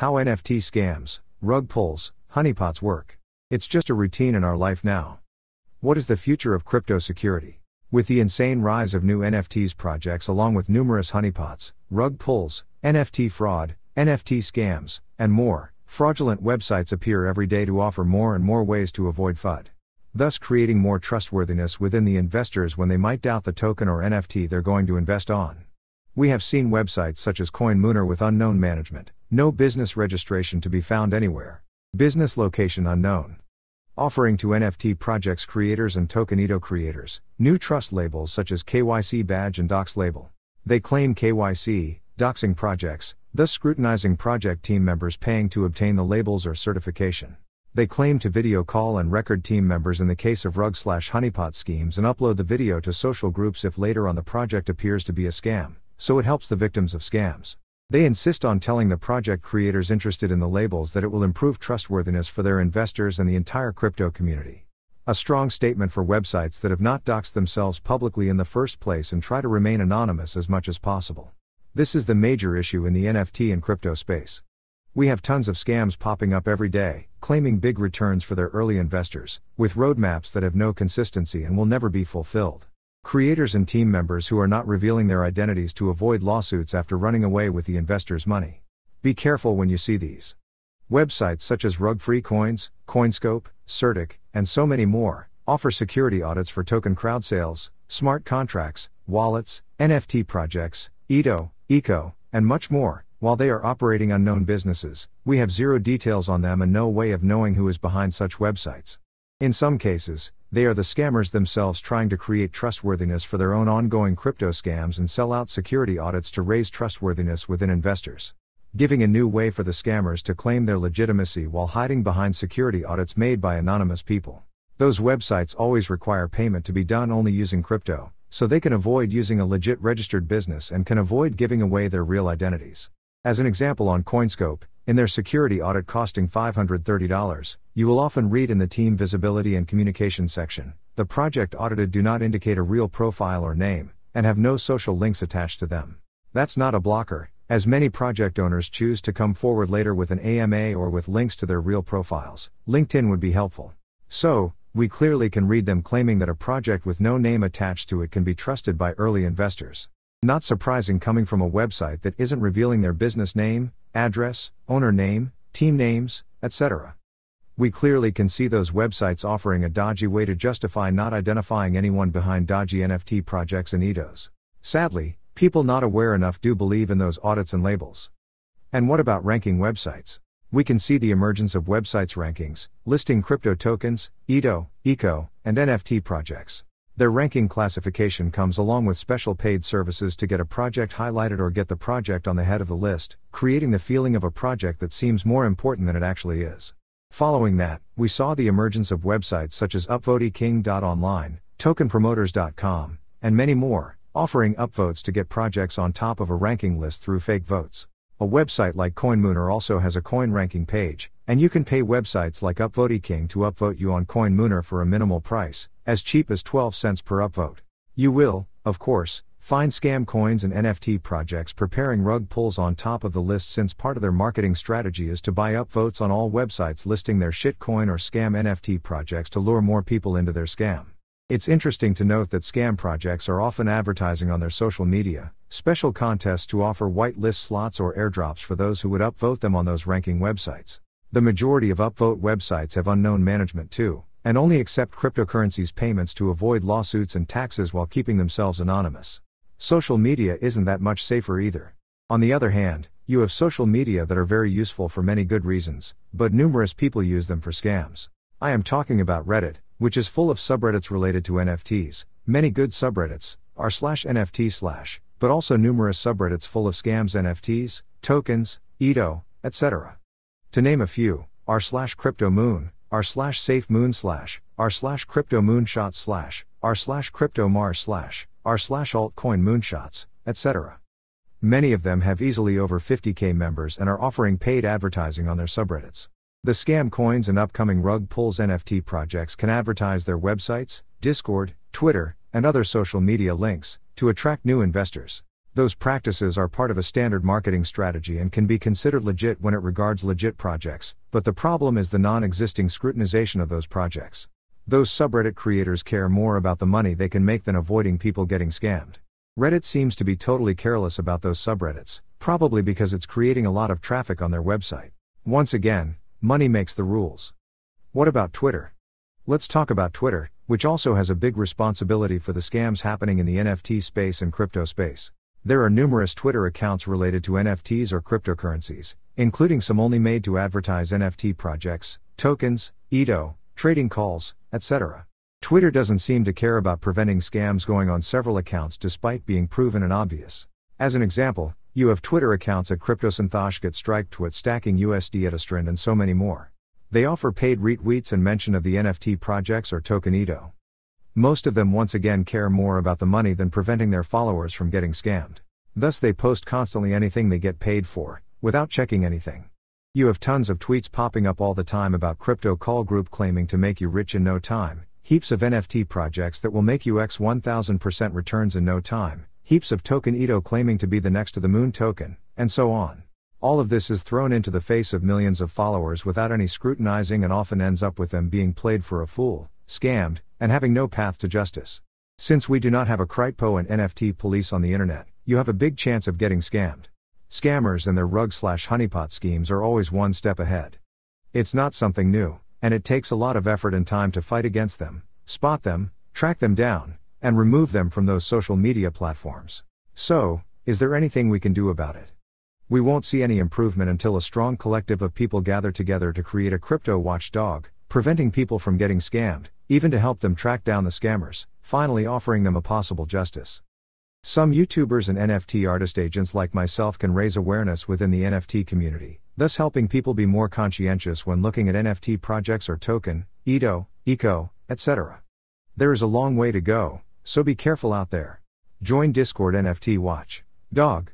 How NFT scams, rug pulls, honeypots work. It's just a routine in our life now. What is the future of crypto security? With the insane rise of new NFTs projects along with numerous honeypots, rug pulls, NFT fraud, NFT scams, and more, fraudulent websites appear every day to offer more and more ways to avoid FUD. Thus, creating more trustworthiness within the investors when they might doubt the token or NFT they're going to invest on. We have seen websites such as CoinMooner with unknown management, no business registration to be found anywhere, business location unknown. Offering to NFT projects creators and Tokenito creators new trust labels such as KYC badge and docs label. They claim KYC, doxing projects, thus scrutinizing project team members paying to obtain the labels or certification. They claim to video call and record team members in the case of rug slash honeypot schemes and upload the video to social groups if later on the project appears to be a scam, so it helps the victims of scams. They insist on telling the project creators interested in the labels that it will improve trustworthiness for their investors and the entire crypto community. A strong statement for websites that have not doxed themselves publicly in the first place and try to remain anonymous as much as possible. This is the major issue in the NFT and crypto space. We have tons of scams popping up every day, claiming big returns for their early investors, with roadmaps that have no consistency and will never be fulfilled. Creators and team members who are not revealing their identities to avoid lawsuits after running away with the investors' money. Be careful when you see these. Websites such as Rug Free Coins, Coinscope, CertiK, and so many more offer security audits for token crowd sales, smart contracts, wallets, NFT projects, Ito, Eco, and much more while they are operating unknown businesses, we have zero details on them and no way of knowing who is behind such websites. In some cases, they are the scammers themselves trying to create trustworthiness for their own ongoing crypto scams and sell out security audits to raise trustworthiness within investors. Giving a new way for the scammers to claim their legitimacy while hiding behind security audits made by anonymous people. Those websites always require payment to be done only using crypto, so they can avoid using a legit registered business and can avoid giving away their real identities. As an example on Coinscope, in their security audit costing $530, you will often read in the team visibility and communication section the project audited do not indicate a real profile or name, and have no social links attached to them. That's not a blocker, as many project owners choose to come forward later with an AMA or with links to their real profiles. LinkedIn would be helpful. So, we clearly can read them claiming that a project with no name attached to it can be trusted by early investors. Not surprising coming from a website that isn't revealing their business name, address, owner name, team names, etc. We clearly can see those websites offering a dodgy way to justify not identifying anyone behind dodgy NFT projects and EDOs. Sadly, people not aware enough do believe in those audits and labels. And what about ranking websites? We can see the emergence of websites rankings, listing crypto tokens, EDO, ECO, and NFT projects. Their ranking classification comes along with special paid services to get a project highlighted or get the project on the head of the list, creating the feeling of a project that seems more important than it actually is. Following that, we saw the emergence of websites such as upvoteking.online, tokenpromoters.com, and many more, offering upvotes to get projects on top of a ranking list through fake votes. A website like CoinMooner also has a coin ranking page, and you can pay websites like Upvote King to upvote you on CoinMooner for a minimal price, as cheap as 12 cents per upvote. You will, of course, find scam coins and NFT projects preparing rug pulls on top of the list since part of their marketing strategy is to buy upvotes on all websites listing their shitcoin or scam NFT projects to lure more people into their scam. It's interesting to note that scam projects are often advertising on their social media, special contests to offer whitelist slots or airdrops for those who would upvote them on those ranking websites. The majority of upvote websites have unknown management too, and only accept cryptocurrencies payments to avoid lawsuits and taxes while keeping themselves anonymous. Social media isn't that much safer either. On the other hand, you have social media that are very useful for many good reasons, but numerous people use them for scams. I am talking about Reddit, which is full of subreddits related to NFTs, many good subreddits, r slash NFT slash, but also numerous subreddits full of scams NFTs, tokens, Edo, etc. To name a few, r slash crypto moon, r slash safe moon slash, r slash crypto moonshot slash, r slash crypto mars slash, r slash altcoin moonshots, etc. Many of them have easily over 50k members and are offering paid advertising on their subreddits. The scam coins and upcoming rug pulls NFT projects can advertise their websites, Discord, Twitter, and other social media links to attract new investors. Those practices are part of a standard marketing strategy and can be considered legit when it regards legit projects, but the problem is the non existing scrutinization of those projects. Those subreddit creators care more about the money they can make than avoiding people getting scammed. Reddit seems to be totally careless about those subreddits, probably because it's creating a lot of traffic on their website. Once again, money makes the rules. What about Twitter? Let's talk about Twitter, which also has a big responsibility for the scams happening in the NFT space and crypto space. There are numerous Twitter accounts related to NFTs or cryptocurrencies, including some only made to advertise NFT projects, tokens, ETO, trading calls, etc. Twitter doesn't seem to care about preventing scams going on several accounts despite being proven and obvious. As an example, you have Twitter accounts at CryptoSynthashGet Strike Twit Stacking USD Etastrand and so many more. They offer paid retweets and mention of the NFT projects or token ETO. Most of them once again care more about the money than preventing their followers from getting scammed. Thus, they post constantly anything they get paid for, without checking anything. You have tons of tweets popping up all the time about Crypto Call Group claiming to make you rich in no time, heaps of NFT projects that will make you X 1000% returns in no time, heaps of token ETO claiming to be the next to the moon token, and so on. All of this is thrown into the face of millions of followers without any scrutinizing and often ends up with them being played for a fool, scammed, and having no path to justice. Since we do not have a Crypto and NFT police on the internet, you have a big chance of getting scammed. Scammers and their rug slash honeypot schemes are always one step ahead. It's not something new, and it takes a lot of effort and time to fight against them, spot them, track them down, and remove them from those social media platforms. So, is there anything we can do about it? We won't see any improvement until a strong collective of people gather together to create a crypto watchdog, preventing people from getting scammed, even to help them track down the scammers, finally offering them a possible justice. Some YouTubers and NFT artist agents like myself can raise awareness within the NFT community, thus helping people be more conscientious when looking at NFT projects or token, ETO, ECO, etc. There is a long way to go, so be careful out there. Join Discord NFT Watch. Dog.